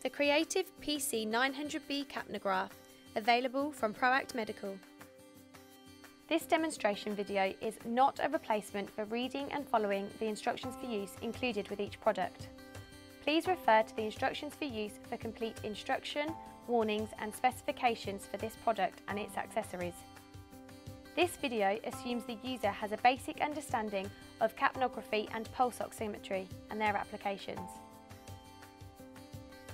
The Creative PC 900B capnograph, available from Proact Medical. This demonstration video is not a replacement for reading and following the instructions for use included with each product. Please refer to the instructions for use for complete instruction, warnings and specifications for this product and its accessories. This video assumes the user has a basic understanding of capnography and pulse oximetry and their applications.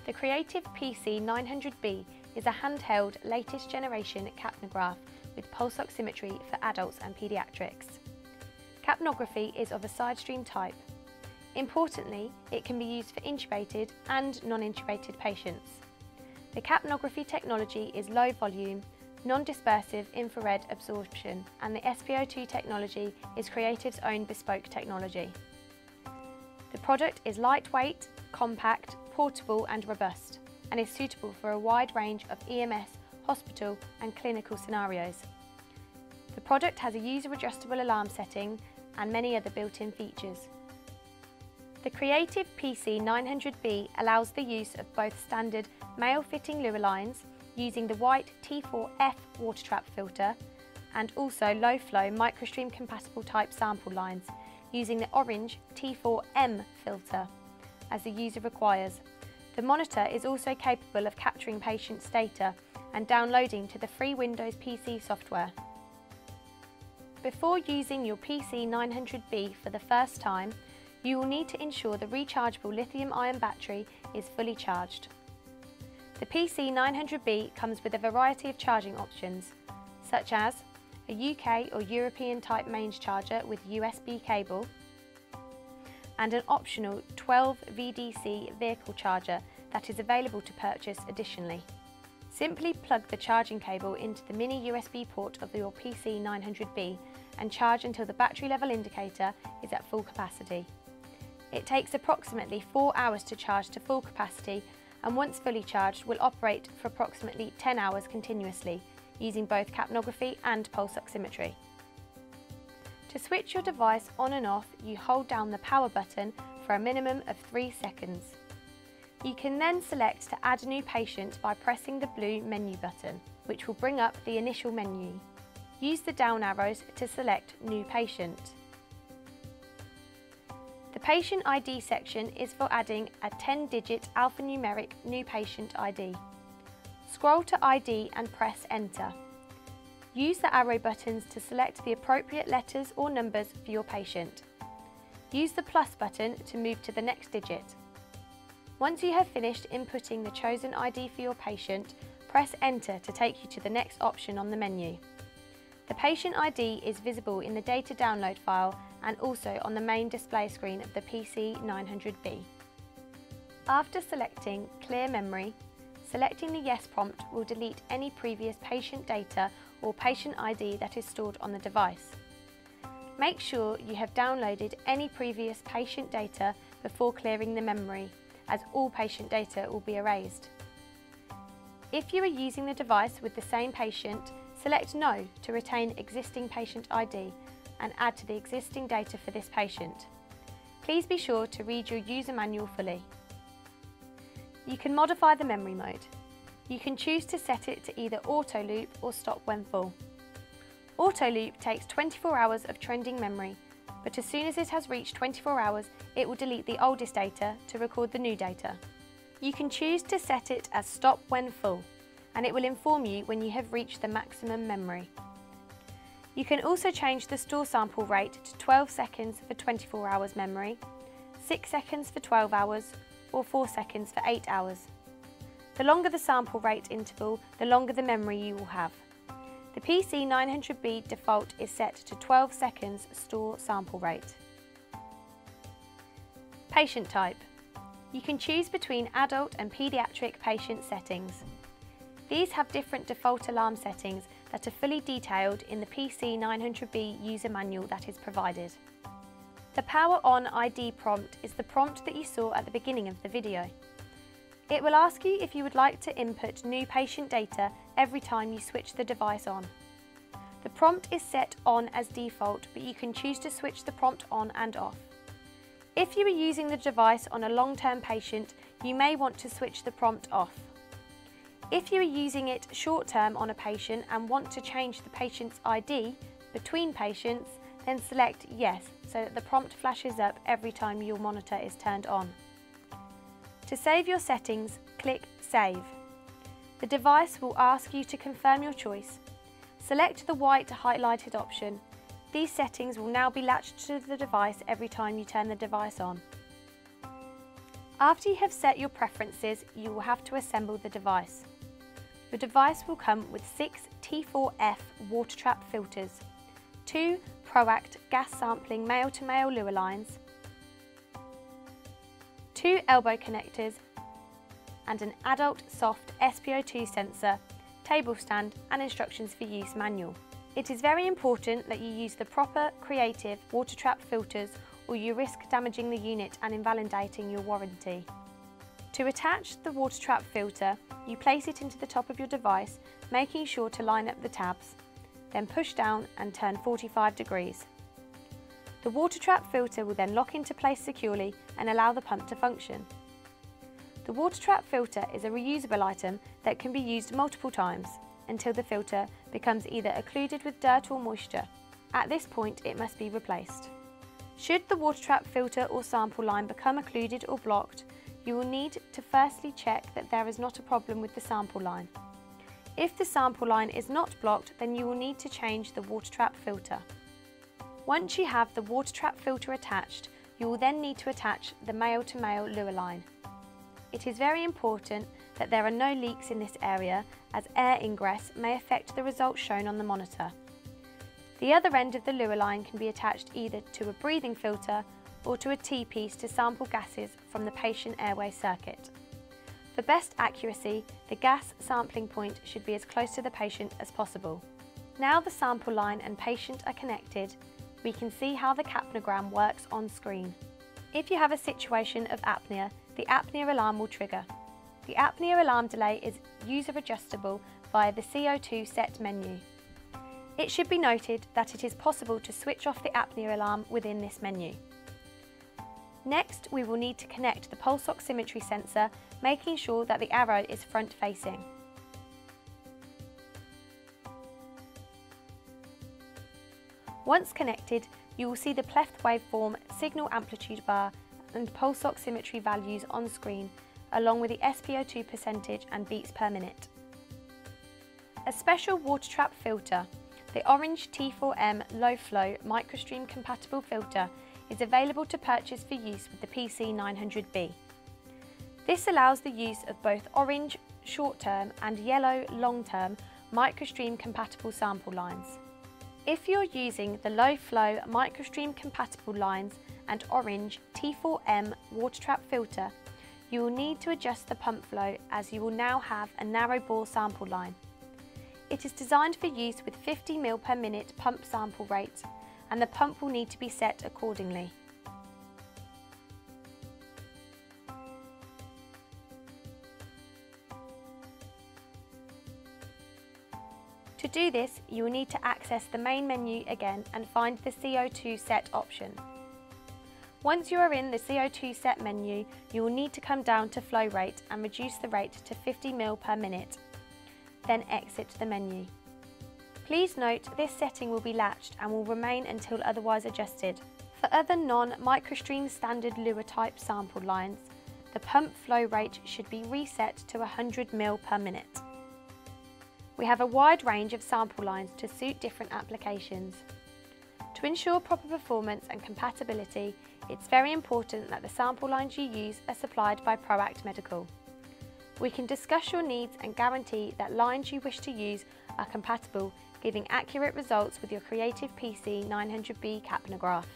The Creative PC 900B is a handheld latest generation capnograph with pulse oximetry for adults and paediatrics. Capnography is of a side stream type. Importantly, it can be used for intubated and non-intubated patients. The capnography technology is low volume, non-dispersive infrared absorption and the SpO2 technology is Creative's own bespoke technology. The product is lightweight, compact, portable and robust and is suitable for a wide range of EMS, hospital and clinical scenarios. The product has a user adjustable alarm setting and many other built-in features. The Creative PC 900B allows the use of both standard male fitting Luer lines using the white T4F water trap filter and also low flow microstream compatible type sample lines using the orange T4M filter as the user requires. The monitor is also capable of capturing patients' data and downloading to the free Windows PC software. Before using your PC 900B for the first time, you will need to ensure the rechargeable lithium-ion battery is fully charged. The PC 900B comes with a variety of charging options, such as a UK or European type mains charger with USB cable, and an optional 12 VDC vehicle charger that is available to purchase additionally. Simply plug the charging cable into the mini USB port of your PC 900B and charge until the battery level indicator is at full capacity. It takes approximately 4 hours to charge to full capacity and once fully charged will operate for approximately 10 hours continuously using both capnography and pulse oximetry. To switch your device on and off, you hold down the power button for a minimum of 3 seconds. You can then select to add a new patient by pressing the blue menu button, which will bring up the initial menu. Use the down arrows to select New Patient. The Patient ID section is for adding a 10-digit alphanumeric new patient ID. Scroll to ID and press Enter. Use the arrow buttons to select the appropriate letters or numbers for your patient. Use the plus button to move to the next digit. Once you have finished inputting the chosen ID for your patient, press Enter to take you to the next option on the menu. The patient ID is visible in the data download file and also on the main display screen of the PC 900B. After selecting Clear Memory, selecting the Yes prompt will delete any previous patient data or patient ID that is stored on the device. Make sure you have downloaded any previous patient data before clearing the memory, as all patient data will be erased. If you are using the device with the same patient, select No to retain existing patient ID and add to the existing data for this patient. Please be sure to read your user manual fully. You can modify the memory mode. You can choose to set it to either auto loop or stop when full. Auto loop takes 24 hours of trending memory, but as soon as it has reached 24 hours, it will delete the oldest data to record the new data. You can choose to set it as stop when full, and it will inform you when you have reached the maximum memory. You can also change the store sample rate to 12 seconds for 24 hours memory, 6 seconds for 12 hours, or 4 seconds for 8 hours. The longer the sample rate interval, the longer the memory you will have. The PC 900B default is set to 12 seconds store sample rate. Patient type. You can choose between adult and paediatric patient settings. These have different default alarm settings that are fully detailed in the PC 900B user manual that is provided. The Power On ID prompt is the prompt that you saw at the beginning of the video. It will ask you if you would like to input new patient data every time you switch the device on. The prompt is set on as default, but you can choose to switch the prompt on and off. If you are using the device on a long-term patient, you may want to switch the prompt off. If you are using it short term on a patient and want to change the patient's ID between patients, then select Yes so that the prompt flashes up every time your monitor is turned on. To save your settings, click Save. The device will ask you to confirm your choice. Select the white highlighted option. These settings will now be latched to the device every time you turn the device on. After you have set your preferences, you will have to assemble the device. Your device will come with six T4F water trap filters, two Proact gas sampling male-to-male -male Luer lines, two elbow connectors and an adult soft SpO2 sensor, table stand and instructions for use manual. It is very important that you use the proper creative water trap filters or you risk damaging the unit and invalidating your warranty. To attach the water trap filter, you place it into the top of your device, making sure to line up the tabs, then push down and turn 45 degrees. The water trap filter will then lock into place securely and allow the pump to function. The water trap filter is a reusable item that can be used multiple times until the filter becomes either occluded with dirt or moisture. At this point, it must be replaced. Should the water trap filter or sample line become occluded or blocked, you will need to firstly check that there is not a problem with the sample line. If the sample line is not blocked, then you will need to change the water trap filter. Once you have the water trap filter attached, you will then need to attach the male-to-male -male Luer line. It is very important that there are no leaks in this area as air ingress may affect the results shown on the monitor. The other end of the Luer line can be attached either to a breathing filter or to a T-piece to sample gases from the patient airway circuit. For best accuracy, the gas sampling point should be as close to the patient as possible. Now the sample line and patient are connected, we can see how the capnogram works on screen. If you have a situation of apnea, the apnea alarm will trigger. The apnea alarm delay is user adjustable via the CO2 set menu. It should be noted that it is possible to switch off the apnea alarm within this menu. Next, we will need to connect the pulse oximetry sensor, making sure that the arrow is front facing. Once connected, you will see the Pleth waveform signal amplitude bar and pulse oximetry values on screen, along with the SpO2 percentage and beats per minute. A special water trap filter the Orange T4M low flow microstream compatible filter is available to purchase for use with the PC900B. This allows the use of both orange short-term and yellow long-term microstream compatible sample lines. If you're using the low flow microstream compatible lines and orange T4M water trap filter, you will need to adjust the pump flow as you will now have a narrow bore sample line. It is designed for use with 50 ml per minute pump sample rate and the pump will need to be set accordingly. Do this, you will need to access the main menu again and find the CO2 set option. Once you are in the CO2 set menu, you will need to come down to flow rate and reduce the rate to 50 ml per minute then exit the menu. Please note this setting will be latched and will remain until otherwise adjusted. For other non-microstream standard Luer type sample lines, the pump flow rate should be reset to 100 ml per minute. We have a wide range of sample lines to suit different applications. To ensure proper performance and compatibility, it's very important that the sample lines you use are supplied by Proact Medical. We can discuss your needs and guarantee that lines you wish to use are compatible, giving accurate results with your Creative PC 900B capnograph.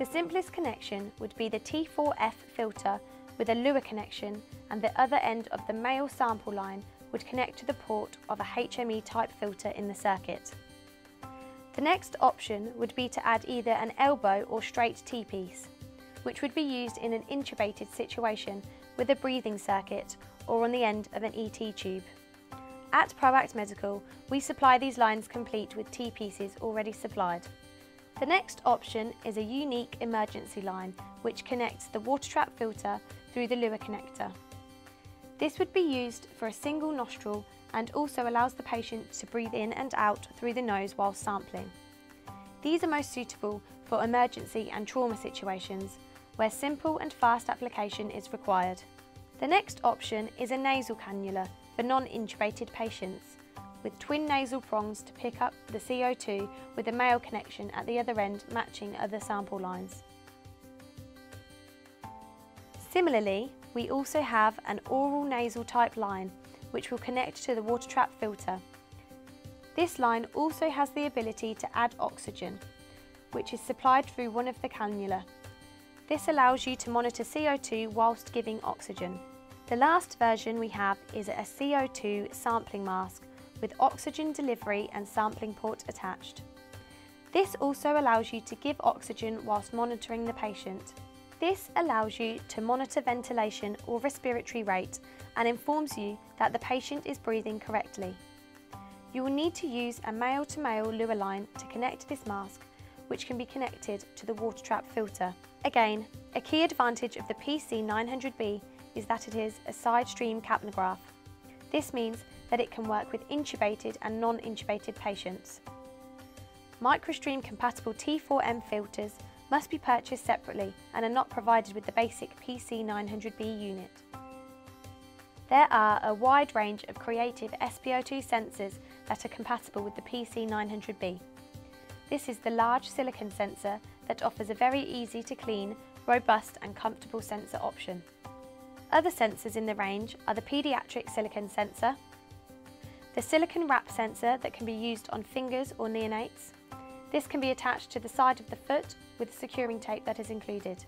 The simplest connection would be the T4F filter with a Luer connection and the other end of the male sample line would connect to the port of a HME type filter in the circuit. The next option would be to add either an elbow or straight T-piece, which would be used in an intubated situation with a breathing circuit or on the end of an ET tube. At Proact Medical, we supply these lines complete with T-pieces already supplied. The next option is a unique emergency line which connects the water trap filter through the Luer connector. This would be used for a single nostril and also allows the patient to breathe in and out through the nose while sampling. These are most suitable for emergency and trauma situations where simple and fast application is required. The next option is a nasal cannula for non-intubated patients with twin nasal prongs to pick up the CO2 with a male connection at the other end matching other sample lines. Similarly, we also have an oral nasal type line which will connect to the water trap filter. This line also has the ability to add oxygen, which is supplied through one of the cannula. This allows you to monitor CO2 whilst giving oxygen. The last version we have is a CO2 sampling mask with oxygen delivery and sampling port attached. This also allows you to give oxygen whilst monitoring the patient. This allows you to monitor ventilation or respiratory rate and informs you that the patient is breathing correctly. You will need to use a male-to-male -male Luer line to connect this mask, which can be connected to the water trap filter. Again, a key advantage of the PC900B is that it is a side stream capnograph. This means that it can work with intubated and non-intubated patients. Microstream compatible T4M filters must be purchased separately and are not provided with the basic PC900B unit. There are a wide range of creative SpO2 sensors that are compatible with the PC900B. This is the large silicon sensor that offers a very easy to clean, robust and comfortable sensor option. Other sensors in the range are the paediatric silicon sensor, the silicon wrap sensor that can be used on fingers or neonates, this can be attached to the side of the foot with securing tape that is included.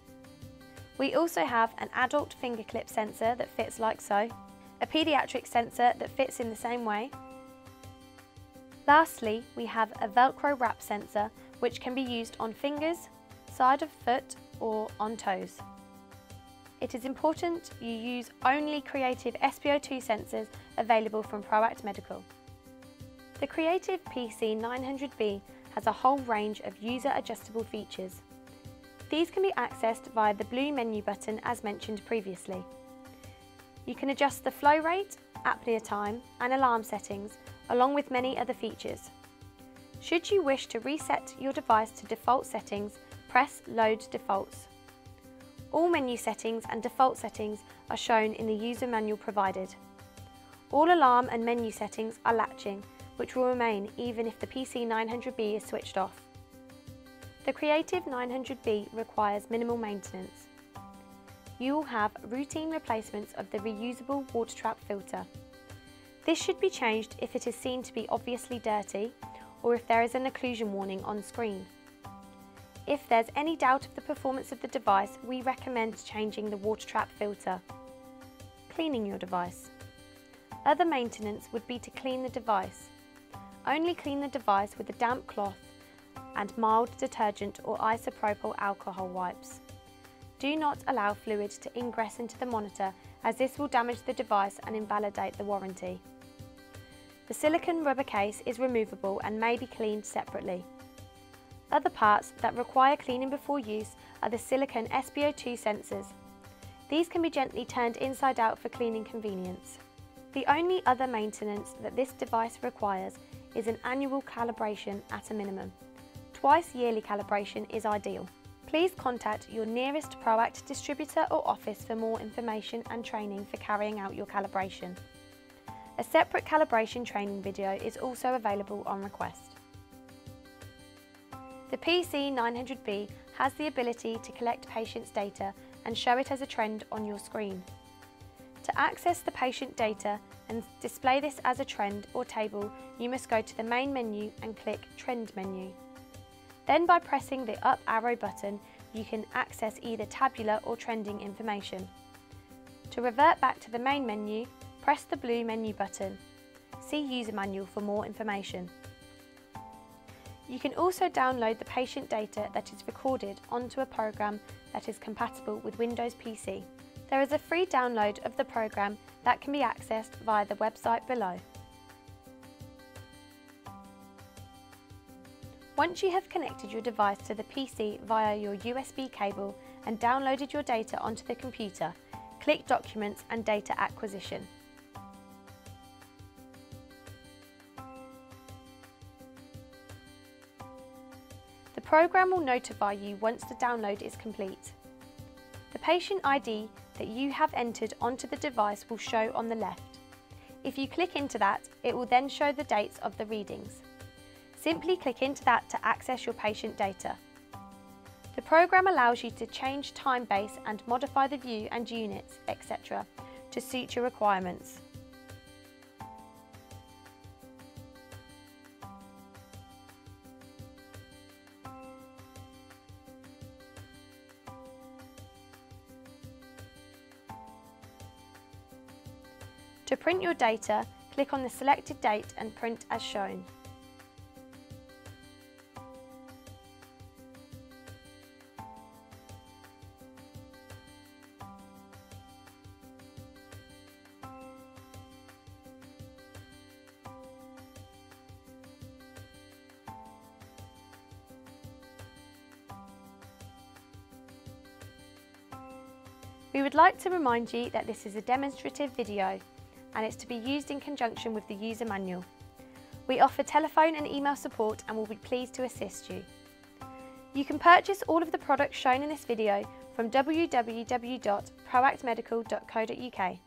We also have an adult finger clip sensor that fits like so, a paediatric sensor that fits in the same way. Lastly, we have a Velcro wrap sensor which can be used on fingers, side of foot or on toes. It is important you use only creative SpO2 sensors available from ProAct Medical. The Creative PC 900B has a whole range of user-adjustable features. These can be accessed via the blue menu button as mentioned previously. You can adjust the flow rate, apnea time and alarm settings along with many other features. Should you wish to reset your device to default settings, press Load Defaults. All menu settings and default settings are shown in the user manual provided. All alarm and menu settings are latching which will remain even if the PC900B is switched off. The Creative 900B requires minimal maintenance. You will have routine replacements of the reusable water trap filter. This should be changed if it is seen to be obviously dirty or if there is an occlusion warning on screen. If there's any doubt of the performance of the device, we recommend changing the water trap filter. Cleaning your device. Other maintenance would be to clean the device. Only clean the device with a damp cloth and mild detergent or isopropyl alcohol wipes. Do not allow fluid to ingress into the monitor as this will damage the device and invalidate the warranty. The silicone rubber case is removable and may be cleaned separately. Other parts that require cleaning before use are the silicone SpO2 sensors. These can be gently turned inside out for cleaning convenience. The only other maintenance that this device requires is an annual calibration at a minimum. Twice yearly calibration is ideal. Please contact your nearest ProAct distributor or office for more information and training for carrying out your calibration. A separate calibration training video is also available on request. The PC900B has the ability to collect patients' data and show it as a trend on your screen. To access the patient data and display this as a trend or table, you must go to the main menu and click Trend menu. Then by pressing the up arrow button, you can access either tabular or trending information. To revert back to the main menu, press the blue menu button. See user manual for more information. You can also download the patient data that is recorded onto a program that is compatible with Windows PC. There is a free download of the programme that can be accessed via the website below. Once you have connected your device to the PC via your USB cable and downloaded your data onto the computer, click Documents and Data Acquisition. The programme will notify you once the download is complete. The patient ID that you have entered onto the device will show on the left. If you click into that, it will then show the dates of the readings. Simply click into that to access your patient data. The programme allows you to change time base and modify the view and units, etc. to suit your requirements. Print your data, click on the selected date and print as shown. We would like to remind you that this is a demonstrative video and it's to be used in conjunction with the user manual. We offer telephone and email support and will be pleased to assist you. You can purchase all of the products shown in this video from www.proactmedical.co.uk.